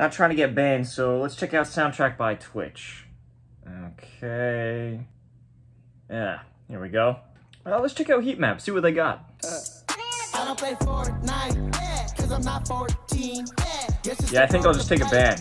Not trying to get banned, so let's check out Soundtrack by Twitch. Okay. Yeah, here we go. Well, let's check out heat map. see what they got. I I'm Yeah, I think I'll just take a ban.